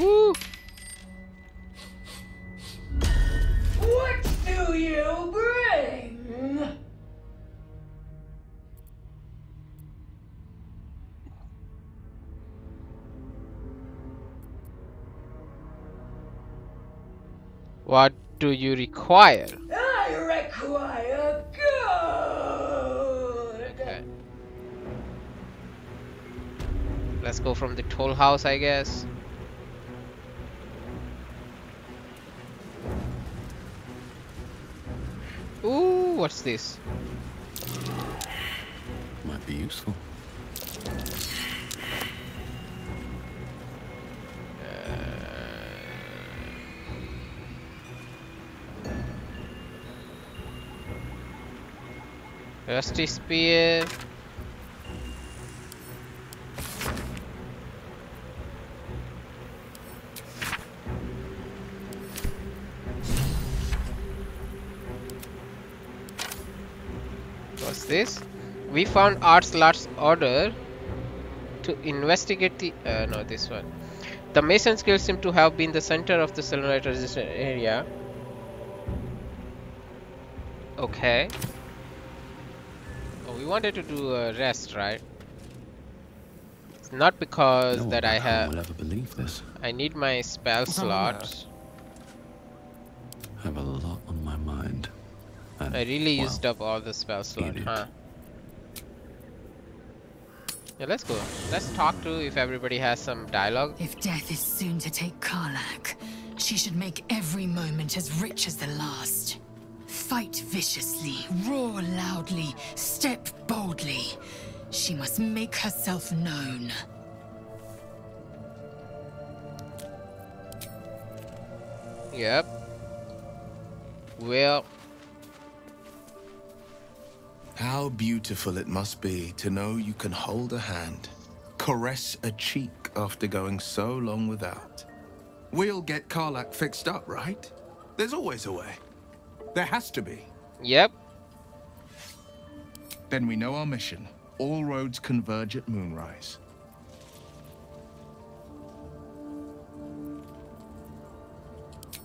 Ooh. What do you bring? What do you require? I require gold. Okay. Let's go from the toll house, I guess. Ooh, what's this? Might be useful. Rusty spear. This? We found Art's last order to investigate the. Uh, no, this one. The Mason Guild seem to have been the center of the Selunite resistance area. Okay. Oh, we wanted to do a rest, right? It's not because no that I one have. will ever believe this. I need my spell What's I really well, used up all the spell slot, it. huh? Yeah, let's go. Let's talk to if everybody has some dialogue. If death is soon to take Karlach, she should make every moment as rich as the last. Fight viciously, roar loudly, step boldly. She must make herself known. Yep. Well, How beautiful it must be to know you can hold a hand, caress a cheek after going so long without. We'll get Karlach fixed up, right? There's always a way. There has to be. yep. Then we know our mission. All roads converge at Moonrise.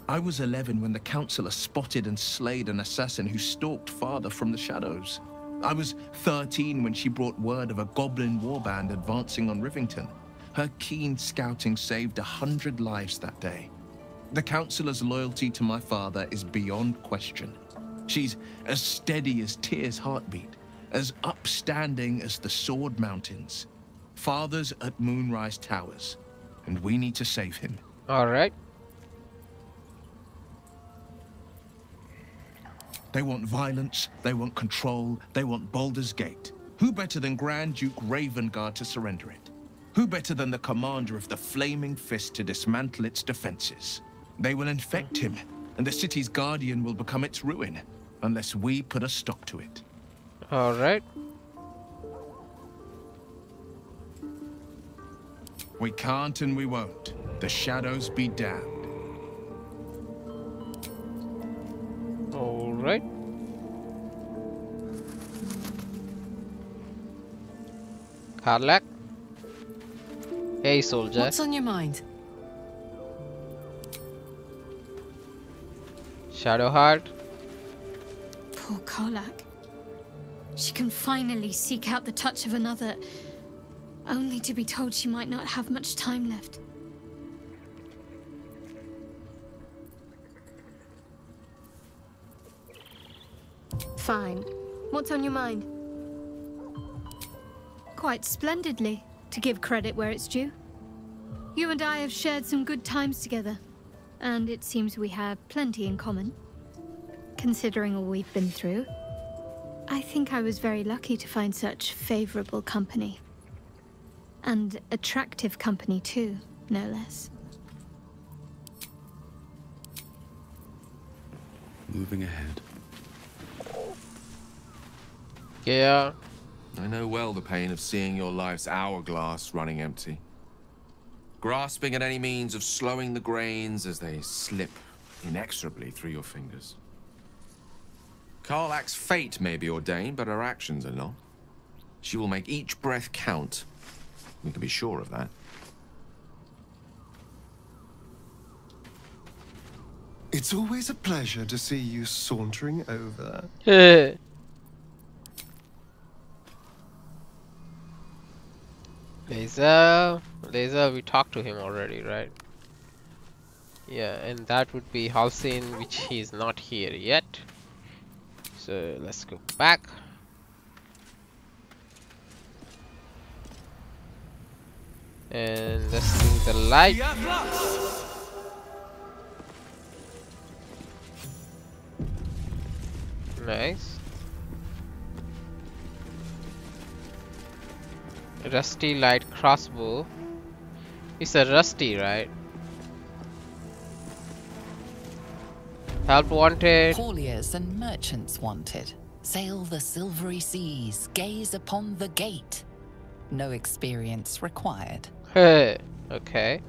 I was 11 when the Councillor spotted and slayed an assassin who stalked father from the shadows. I was 13 when she brought word of a goblin warband advancing on Rivington. Her keen scouting saved a hundred lives that day. The Councillor's loyalty to my father is beyond question. She's as steady as Tyr's heartbeat, as upstanding as the Sword Mountains. Father's at Moonrise Towers, and we need to save him. Alright. They want violence, they want control, they want Baldur's Gate. Who better than Grand Duke Ravengard to surrender it? Who better than the commander of the Flaming Fist to dismantle its defenses? They will infect him, and the city's guardian will become its ruin, unless we put a stop to it. Alright. We can't and we won't. The shadows be damned. Alright. Karlach. Hey, soldier. What's on your mind? Shadowheart. Poor Karlach. She can finally seek out the touch of another, only to be told she might not have much time left. Fine. What's on your mind? Quite splendidly, to give credit where it's due. You and I have shared some good times together, and it seems we have plenty in common. Considering all we've been through, I think I was very lucky to find such favorable company. And attractive company too, no less. Moving ahead. Yeah. I know well the pain of seeing your life's hourglass running empty. Grasping at any means of slowing the grains as they slip inexorably through your fingers. Karlach's fate may be ordained, but her actions are not. She will make each breath count. We can be sure of that. It's always a pleasure to see you sauntering over. Eh. Lae'zel, Lae'zel, we talked to him already, right? Yeah, and that would be Halsin, which he is not here yet. So let's go back. And let's do the light. Nice. Rusty light crossbow. It's a rusty, right? Help wanted. Hauliers and merchants wanted. Sail the silvery seas, gaze upon the gate. No experience required. Hey, okay.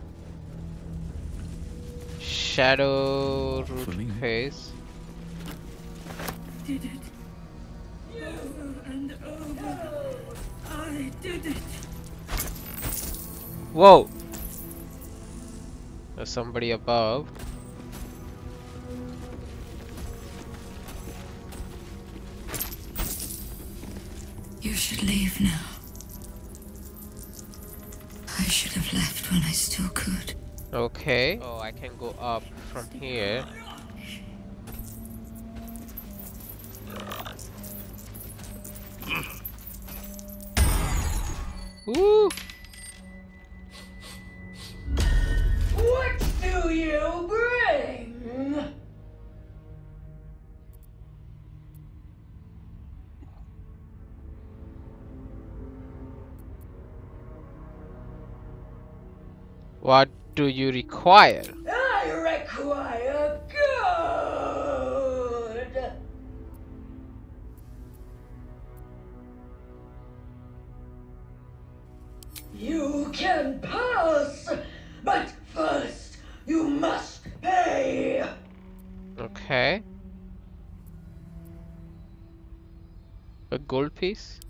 Shadow root For me. face. Whoa! There's somebody above. You should leave now. I should have left when I still could. Okay. Oh, I can go up from here. Woo! Do you require? I require good. You can pass, but first you must pay. Okay. A gold piece?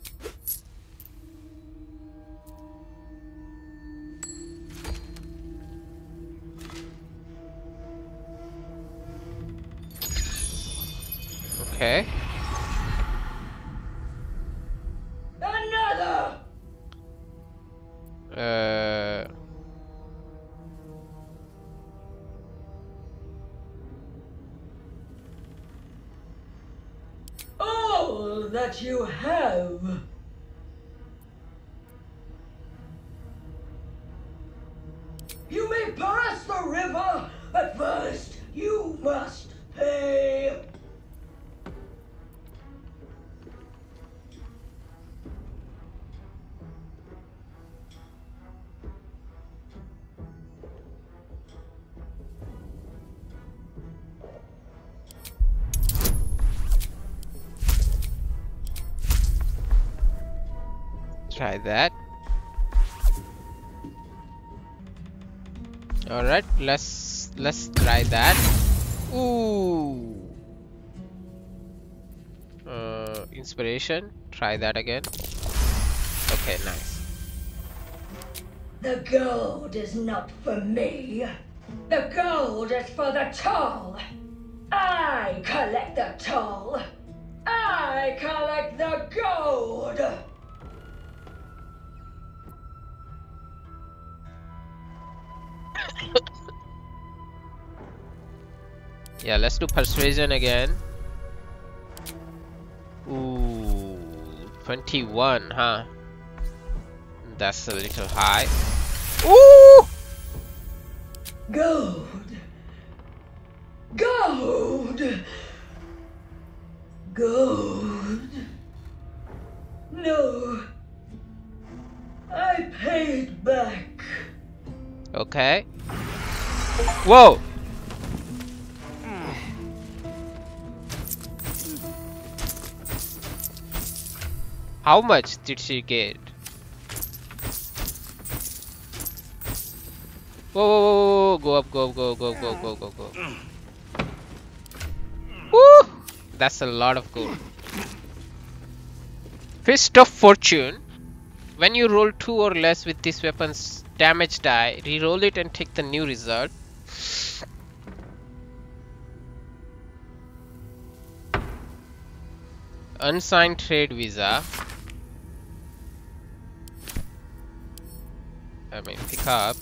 You may pass the river, but first you must pay. Try that. Alright, let's let's try that. Ooh. Uh, inspiration. Try that again. Okay, nice. The gold is not for me. The gold is for the toll. I collect the toll. I collect the gold. Yeah, let's do persuasion again. Ooh, 21, huh? That's a little high. Ooh! Gold. Gold. Gold. No. I paid back. Okay. Whoa! How much did she get? Whoa, whoa, whoa, whoa, go up, go up, go, go, go, go, go, go. Woo! That's a lot of gold. Fist of Fortune. When you roll 2 or less with this weapon's damage die, re-roll it and take the new result. Unsigned trade visa. I mean, pick up.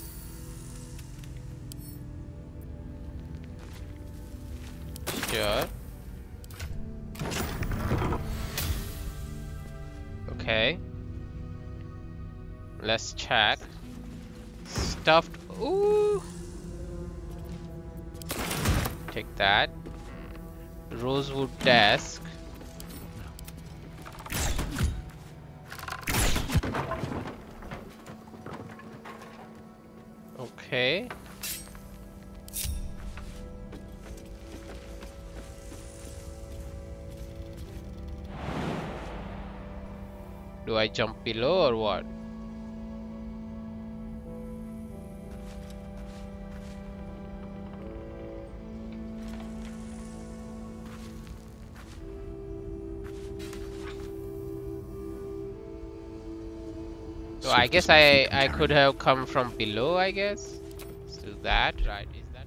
Sure. Okay. Let's check. Stuffed. Ooh. Take that. Rosewood desk. Okay. Do I jump below or what? So I guess I I could have come from below. I guess. That. Right? Is that?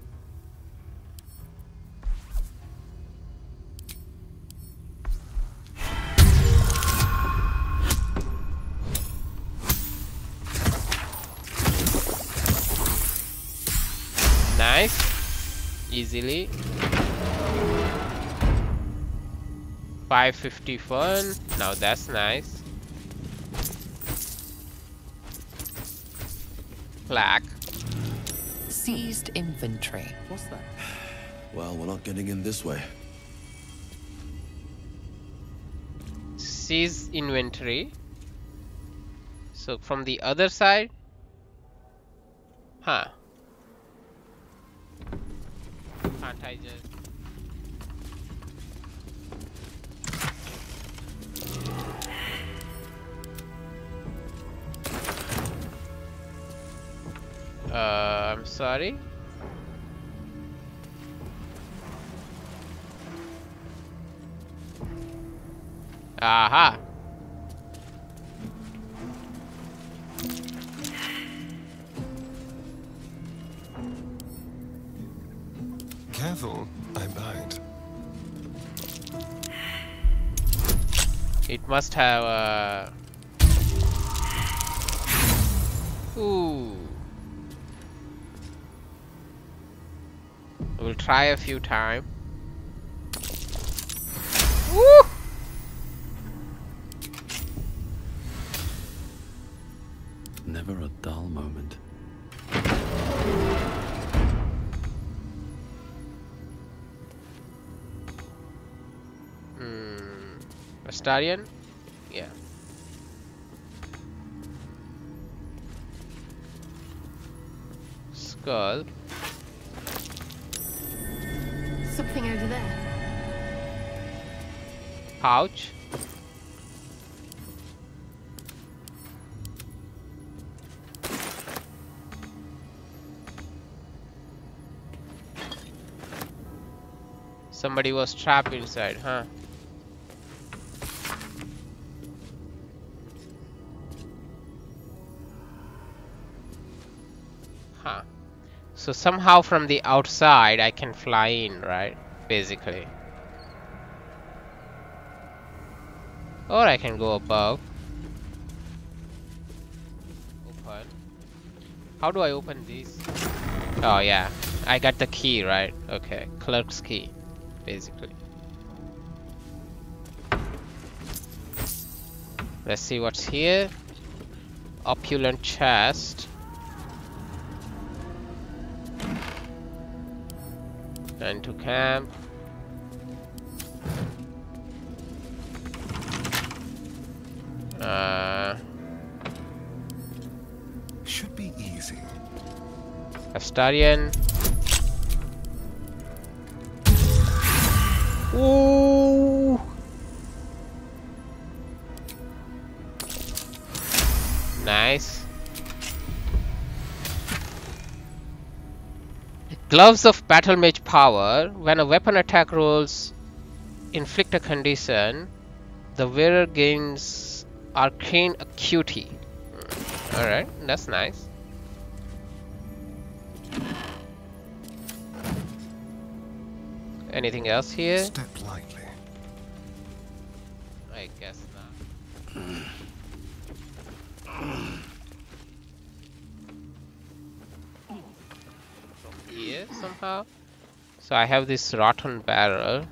Nice. Easily. 551. Now that's nice. Plaque. Seized inventory. What's that? Well, we're not getting in this way. Seize inventory. So from the other side. Huh. Can't I just... Uh, I'm sorry. Aha. Careful, I bite. It must have uh Ooh. We'll try a few times. Woo! Never a dull moment. Hmm. Astarion? Yeah. Skull. Something over there. Pouch. Somebody was trapped inside? Huh. So somehow from the outside I can fly in, right? Basically. Or I can go above. Open. How do I open this? Oh yeah, I got the key, right? Okay, clerk's key, basically. Let's see what's here. Opulent chest. And to camp. Uh, Should be easy. Astarion. Ooh. Nice. Gloves of Battle Mage power. When a weapon attack rolls inflict a condition, the wearer gains arcane acuity. Alright, that's nice. Anything else here? Step lightly. I guess not. Here somehow. So I have this rotten barrel.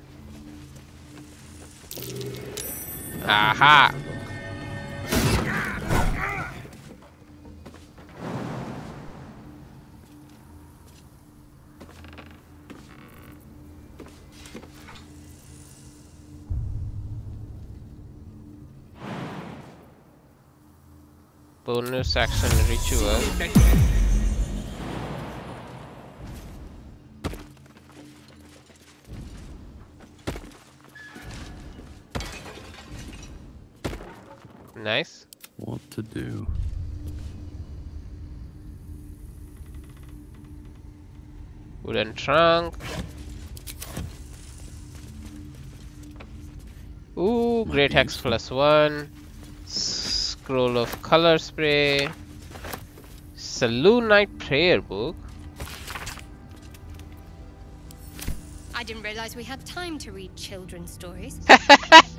Aha! Bonus action ritual. Nice. What to do? Wooden trunk. Ooh, great hex plus one. Scroll of color spray. Selunite prayer book. I didn't realize we had time to read children's stories.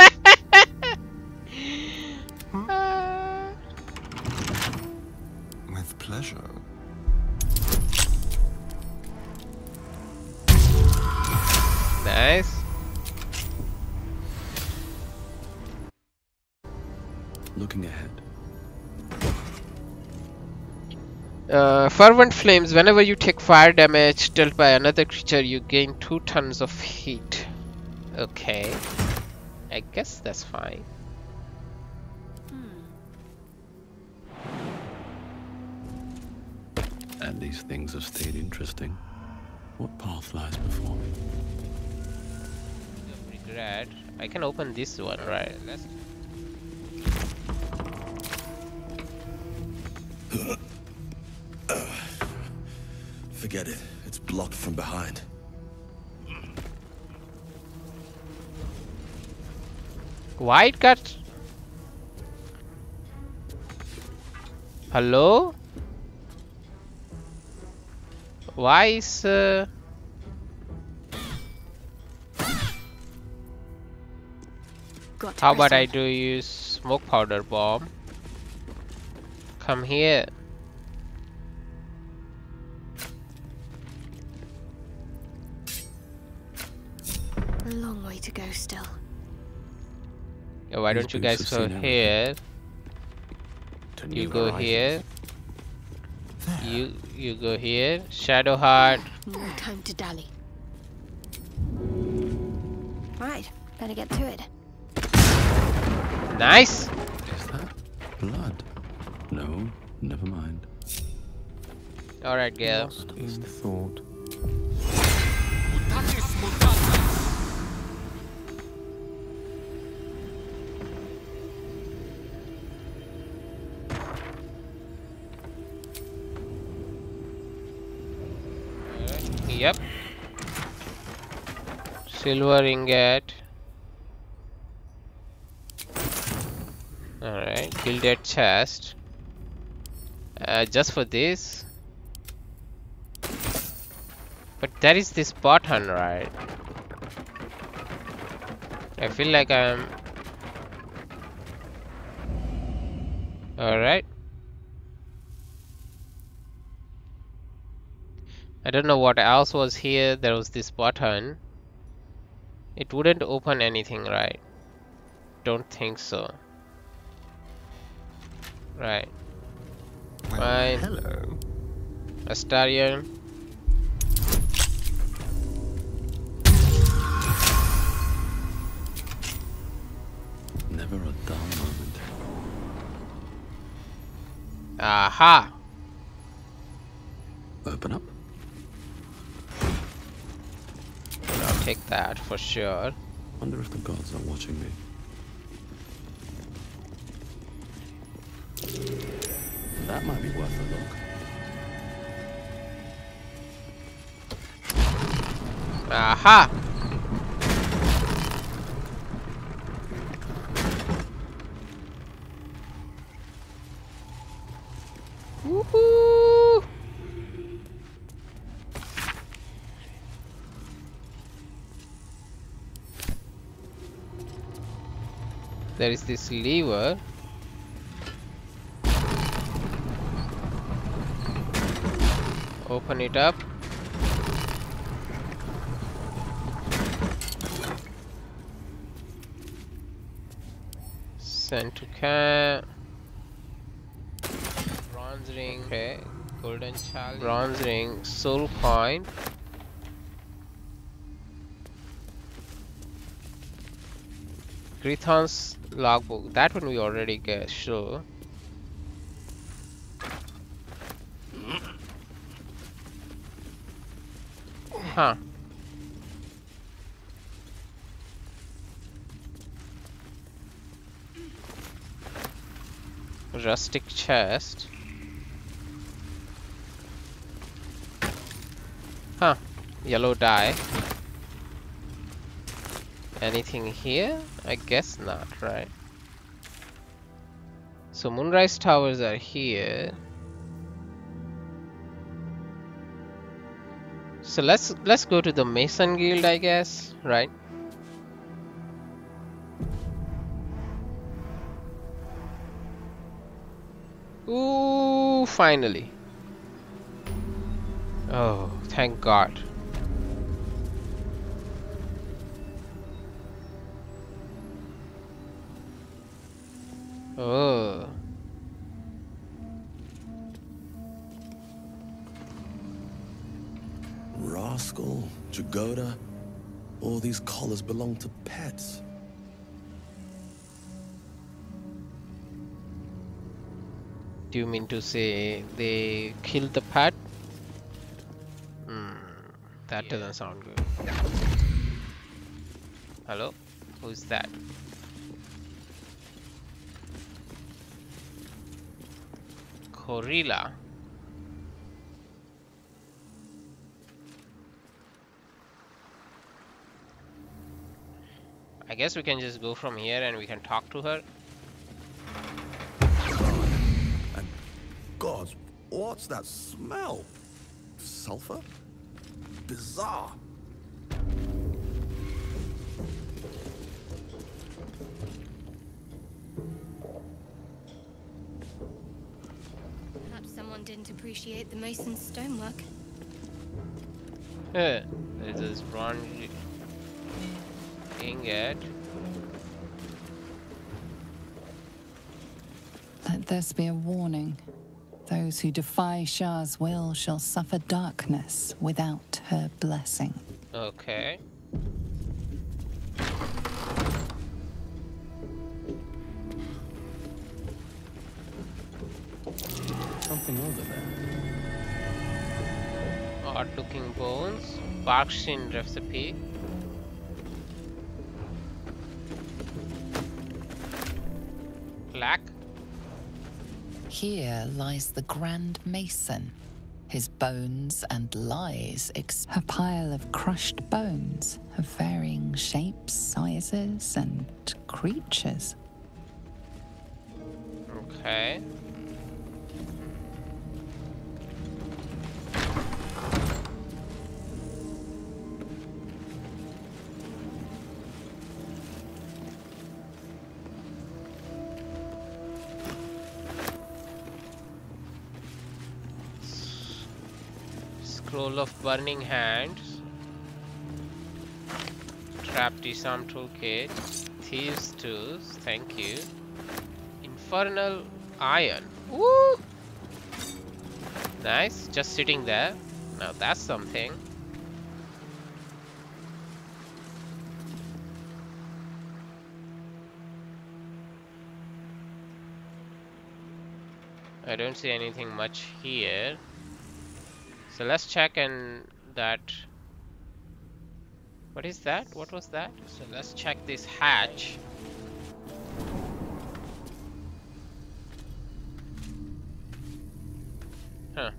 pleasure. Nice. Looking ahead. Uh, fervent flames. Whenever you take fire damage dealt by another creature, you gain two tons of heat. Okay. I guess that's fine. And these things have stayed interesting. What path lies before me? Regret. I can open this one, right? Let's Forget it. It's blocked from behind. White got. Hello? Why is uh... Got How about I do use smoke powder bomb? Come here. A long way to go still. Yeah, why don't you guys go here? You go here. You you go here. Shadow heart. No time to dally. Right, better get to it. Nice. Is that blood? No, never mind. All right, Gale. Lost in thought. Yep. Silver ingot. Alright, gilded chest. Uh, just for this. But there is this button, right? I feel like I'm. Alright. Don't know what else was here. There was this button. It wouldn't open anything, right? Don't think so. Right. Well, Fine. hello. Astarion. Never a dull moment. Aha! Open up. Take that for sure. Wonder if the gods are watching me. That might be worth a look. Aha! there is this lever. Open it up. Send to camp bronze ring. Okay. Golden child bronze ring. Soul coin. Grithon's logbook. That one we already get, sure. Huh. Rustic chest. Huh. Yellow dye. Anything here? I guess not, right? So Moonrise Towers are here. So let's let's go to the Mason Guild, I guess, right? Ooh, finally. Oh, thank God. Oh. Rascal, Jagoda, all these collars belong to pets. Do you mean to say they killed the pet? Hmm, that doesn't sound good. Hello? Who's that? Corilla. I guess we can just go from here and we can talk to her. And God, what's that smell? Sulfur? Bizarre. Appreciate the mason's stonework. There's this bronze ingot. Let this be a warning. Those who defy Shar's will shall suffer darkness without her blessing. Okay. Something over there. Odd looking bones. Barkskin recipe. Black. Here lies the Grand Mason. His bones and lies, ex- a pile of crushed bones of varying shapes, sizes, and creatures. Okay. Scroll of Burning Hands. Trap Disarm Toolkit. Thieves Tools. Thank you. Infernal Iron. Woo! Nice. Just sitting there. Now that's something. I don't see anything much here. So let's check and that what is that? What was that? So let's check this hatch. Huh.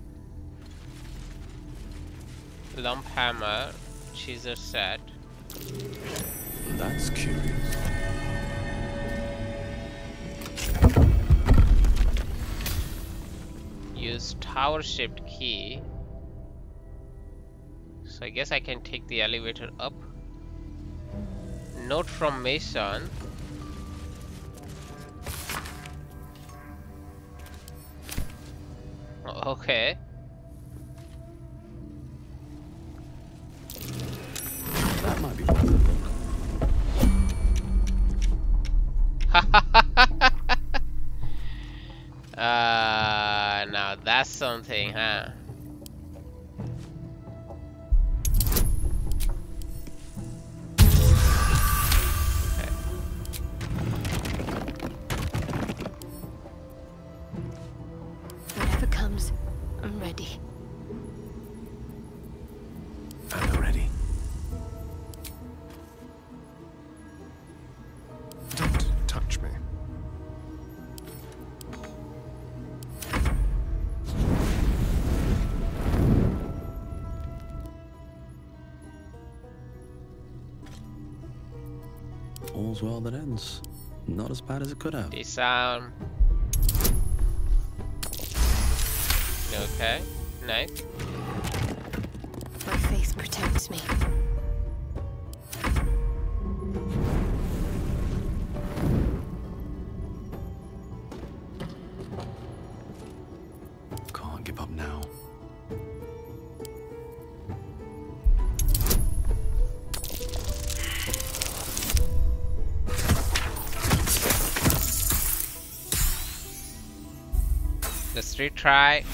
Lump hammer, Cheezer set. That's curious. Use tower shaped key. I guess I can take the elevator up. Note from Mason. Okay. Comes, I'm ready. I'm ready. Don't touch me. All's well that ends. Not as bad as it could have. Disarm. Okay, nice. My faith protects me. Can't give up now. Let's retry.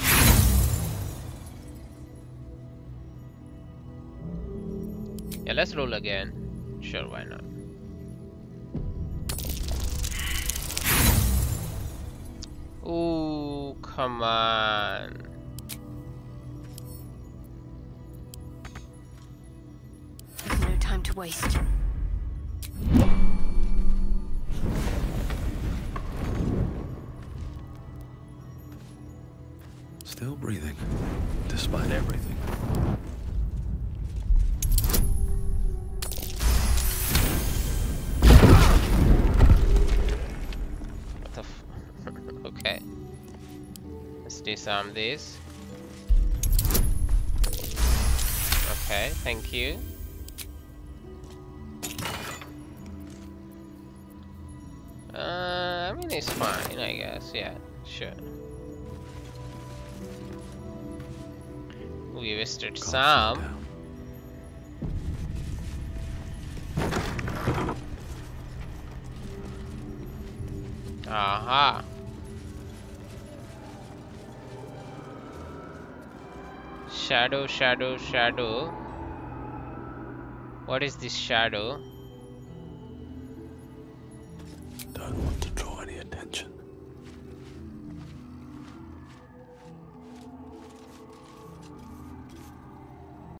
Let's roll again. Sure, why not? Ooh, come on. There's no time to waste. Still breathing, despite everything. Let's disarm this. Okay, thank you. Uh, I mean, it's fine, I guess. Yeah, sure. We wasted some. Shadow, shadow, shadow. What is this shadow?